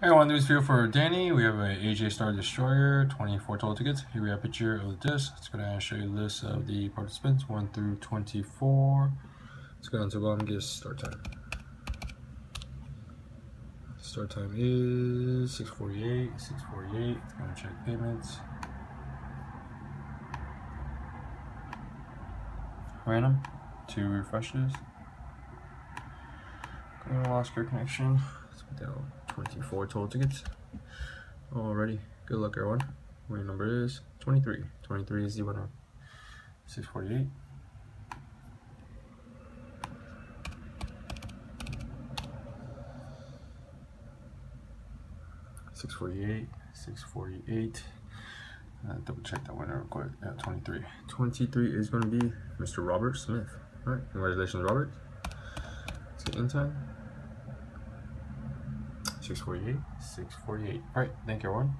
Hey everyone, this video for Danny. We have a AJ Star Destroyer, 24 total tickets. Here we have a picture of the disc. It's going to show you a list of the participants, 1 through 24. Let's go down to the bottom, get start time. Start time is 648, 648. It's going to check payments. Random, two refreshes. Going to lost your connection. Let's put down 24 total tickets. Alrighty, good luck everyone. Winning number is 23. 23 is the winner. 648. Six forty-eight, six forty-eight. Uh, double check that winner real quick. Yeah, 23. 23 is going to be Mr. Robert Smith. All right, congratulations, Robert. Let's get in time. 648, 648. All right, thank you, everyone.